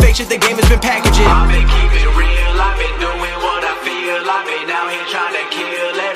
fake shit the game has been packaging. I've been keeping real, I've been doing what I feel. I've been out here trying to kill every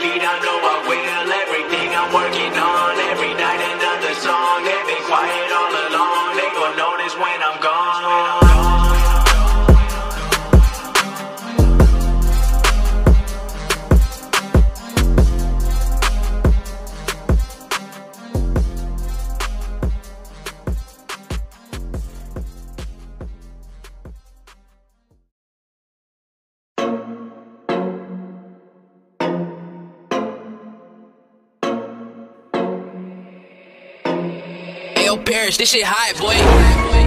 Ayo, this shit hot, boy.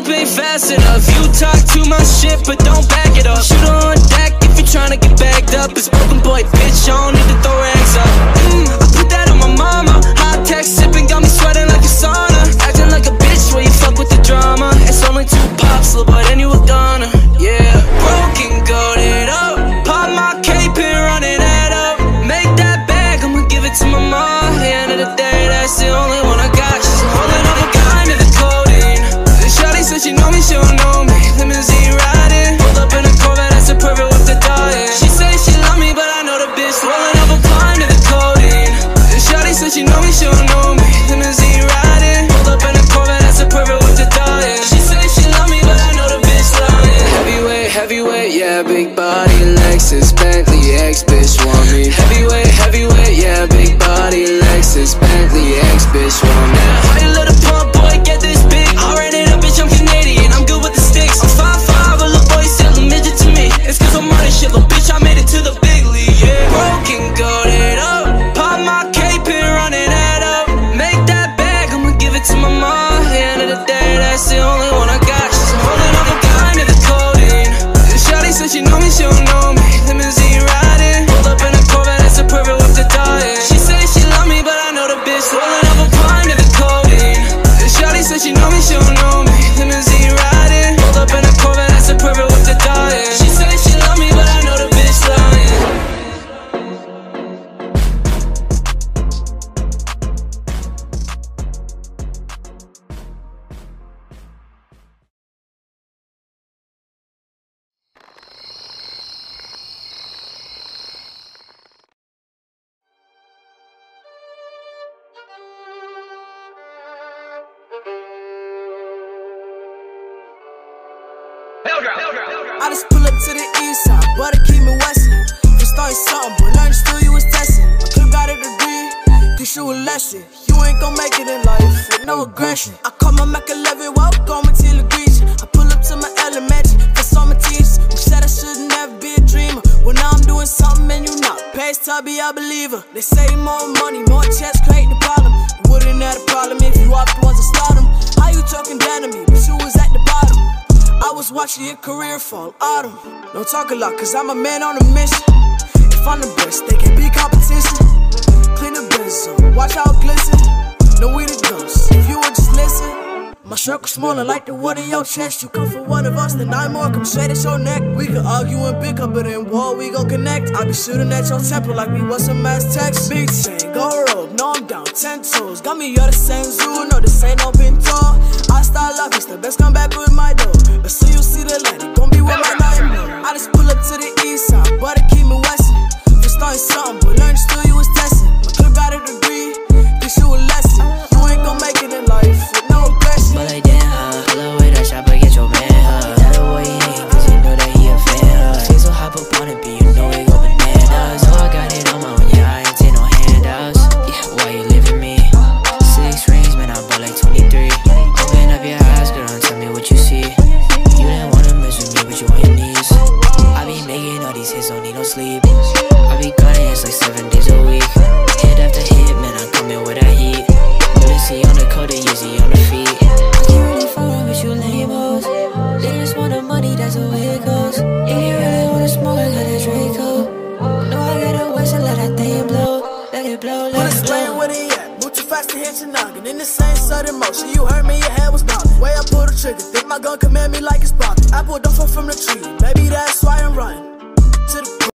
Whip ain't fast enough. You talk too much shit, but don't back it up. Shoot on deck if you're tryna get bagged up. It's broken boy, bitch, I don't need to throw rags up. Mm, I put that on my mama. High tech sipping, I just pull up to the east side, but it keep me westin'. You started something, but learn still you was testing. I could got a degree, teach you a lesson. You ain't gon' make it in life with no aggression. I call my Mac 11, walk on till egregious. I pull up to my elementary, for some teachers who said I should never be a dreamer. Well, now I'm doing something and you not. Pace tubby, I believer. They say more money, more checks Was watching your career fall autumn. Don't talk a lot, cause I'm a man on a mission. If I'm the best, they can be competition. Clean the business, watch it glisten. No we the ghosts, if you would just listen. My circle smaller like the wood in your chest. You come for one of us, then I'm more. Come straight at your neck. We could argue and bicker, but in war we gon' connect. I be shooting at your temple like we was some mass text. Big chain, go rope, no I'm down, ten toes. Got me, you're the same zoo, no this ain't no pinto. I start love, it's the best come back with Let it blow, let it blow. where he at. Move too fast to hit your noggin. In the same sudden motion, you heard me, your head was bobbing. Way I pull the trigger, think my gun command me like it's popping. I pulled off from the tree, maybe that's why I'm running.